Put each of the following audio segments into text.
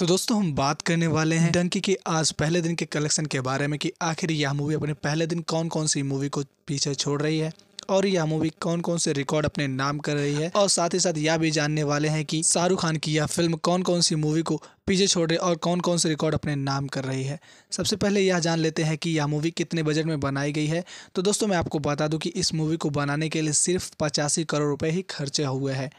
तो दोस्तों, हम बात करने वाले हैं डंकी के आज पहले दिन के कलेक्शन के बारे में कि आखिर यह मूवी अपने पहले दिन कौन कौन सी मूवी को पीछे छोड़ रही है और यह मूवी कौन कौन से रिकॉर्ड अपने नाम कर रही है। और साथ ही साथ यह भी जानने वाले हैं कि शाहरुख खान की यह फ़िल्म कौन कौन सी मूवी को पीछे छोड़ रही और कौन कौन से रिकॉर्ड अपने नाम कर रही है। सबसे पहले यह जान लेते हैं कि यह मूवी कितने बजट में बनाई गई है। तो दोस्तों, मैं आपको बता दूँ कि इस मूवी को बनाने के लिए सिर्फ़ पचासी करोड़ रुपए ही खर्चे हुए हैं।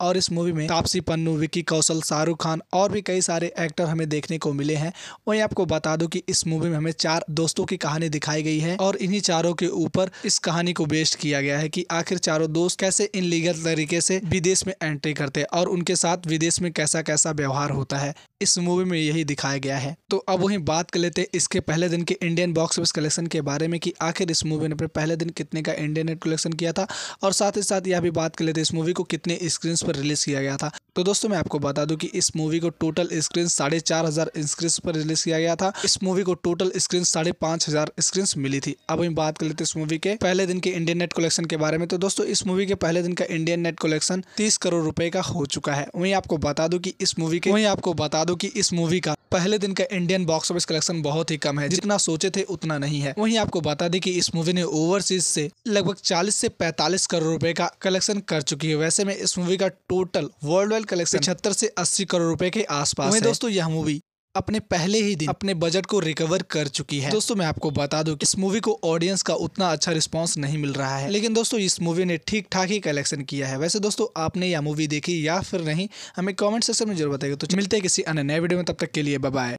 और इस मूवी में तापसी पन्नू विकी कौशल, शाहरुख खान और भी कई सारे एक्टर हमें देखने को मिले हैं। वहीं आपको बता दूँ कि इस मूवी में हमें चार दोस्तों की कहानी दिखाई गई है और इन्हीं चारों के ऊपर इस कहानी को बेस्ट किया गया है कि आखिर चारों दोस्त कैसे इन लीगल तरीके से विदेश में एंट्री करते हैं और उनके साथ विदेश में कैसा कैसा व्यवहार होता है। इस मूवी में यही दिखाया गया है। तो अब वहीं बात कर लेते हैं इसके पहले दिन के इंडियन बॉक्स ऑफ़िस कलेक्शन के बारे में कि आखिर इस मूवी ने अपने पहले दिन कितने का इंडियन नेट कलेक्शन किया था और साथ ही साथ यह भी बात कर लेते इस मूवी को कितने स्क्रीन पर रिलीज़ किया गया था। तो दोस्तों, मैं आपको बता दूँ कि इस मूवी को टोटल स्क्रीन साढ़े चार हज़ार स्क्रीन पर रिलीज़ किया गया था। इस मूवी को टोटल स्क्रीन साढ़े पाँच हज़ार स्क्रीन मिली थी। अब हम बात कर लेते इस मूवी के पहले दिन के इंडियन नेट कलेक्शन के बारे में। तो दोस्तों, इस मूवी के पहले दिन का इंडियन नेट कलेक्शन तीस करोड़ रुपए का हो चुका है। वहीं आपको बता दो की इस मूवी के वहीं आपको बता दो कि इस मूवी का पहले दिन का इंडियन बॉक्स ऑफ़िस कलेक्शन बहुत ही कम है। जितना सोचे थे उतना नहीं है। वहीं आपको बता दें कि इस मूवी ने ओवरसीज से लगभग 40 से 45 करोड़ रुपए का कलेक्शन कर चुकी है। वैसे में इस मूवी का टोटल वर्ल्ड वाइड कलेक्शन छहत्तर से 80 करोड़ रुपए के आसपास है। दोस्तों यह मूवी अपने पहले ही दिन अपने बजट को रिकवर कर चुकी है। दोस्तों मैं आपको बता दूँ कि इस मूवी को ऑडियंस का उतना अच्छा रिस्पांस नहीं मिल रहा है। लेकिन दोस्तों इस मूवी ने ठीक ठाक ही कलेक्शन किया है। वैसे दोस्तों आपने यह मूवी देखी या फिर नहीं हमें कॉमेंट सेक्शन में ज़रूर बताएगा तो मिलते हैं किसी अन्य नए वीडियो में तब तक के लिए बाय